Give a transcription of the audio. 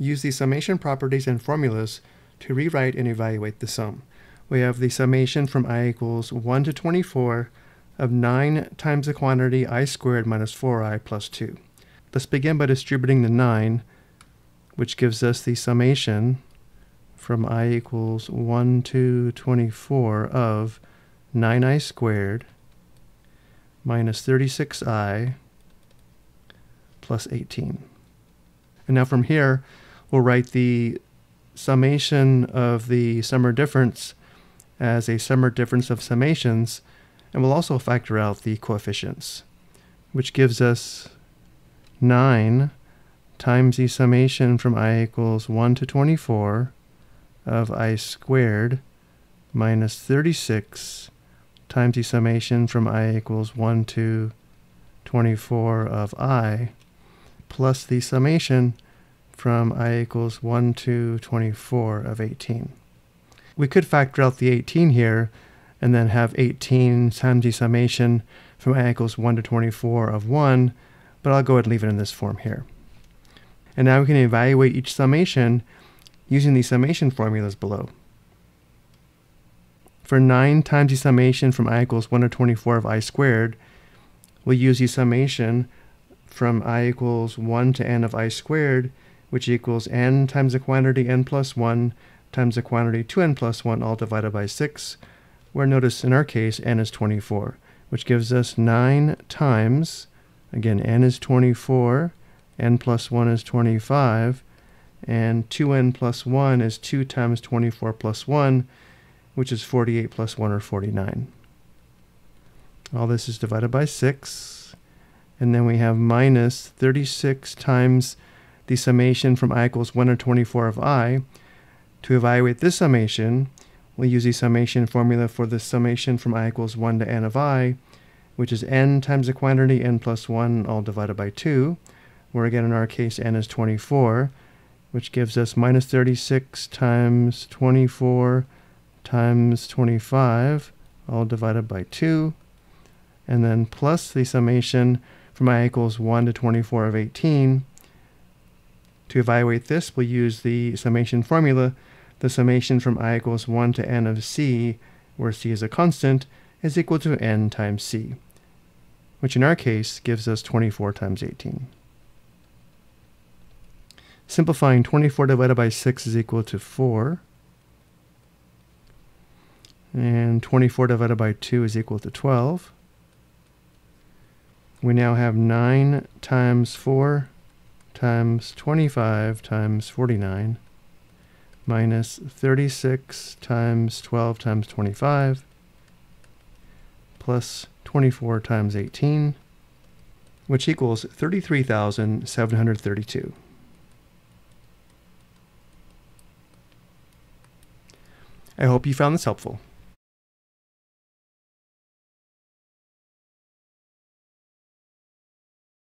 use the summation properties and formulas to rewrite and evaluate the sum. We have the summation from i equals 1 to 24 of 9 times the quantity i squared minus 4i plus 2. Let's begin by distributing the 9, which gives us the summation from i equals 1 to 24 of 9i squared minus 36i plus 18. And now from here, we'll write the summation of the summer difference as a summer difference of summations, and we'll also factor out the coefficients, which gives us 9 times the summation from i equals 1 to 24 of i squared minus 36 times the summation from i equals 1 to 24 of i plus the summation from i equals 1 to 24 of 18. We could factor out the 18 here and then have 18 times the summation from i equals 1 to 24 of 1, but I'll go ahead and leave it in this form here. And now we can evaluate each summation using the summation formulas below. For 9 times the summation from i equals 1 to 24 of i squared, we'll use the summation from i equals 1 to n of i squared, which equals n times the quantity n plus 1 times the quantity 2n plus 1 all divided by 6, where notice in our case n is 24, which gives us 9 times, again n is 24, n plus 1 is 25, and 2n plus 1 is 2 times 24 plus 1, which is 48 plus 1 or 49. All this is divided by 6, and then we have minus 36 times the summation from i equals 1 to 24 of i. To evaluate this summation, we'll use the summation formula for the summation from i equals 1 to n of i, which is n times the quantity n plus 1 all divided by 2, where again in our case n is 24, which gives us minus 36 times 24 times 25, all divided by 2, and then plus the summation from i equals 1 to 24 of 18. To evaluate this, we'll use the summation formula. The summation from i equals 1 to n of c, where c is a constant, is equal to n times c, which in our case gives us 24 times 18. Simplifying 24 divided by 6 is equal to 4. And 24 divided by 2 is equal to 12. We now have 9 times 4 times 25 times 49 minus 36 times 12 times 25 plus 24 times 18, which equals 33,732. I hope you found this helpful.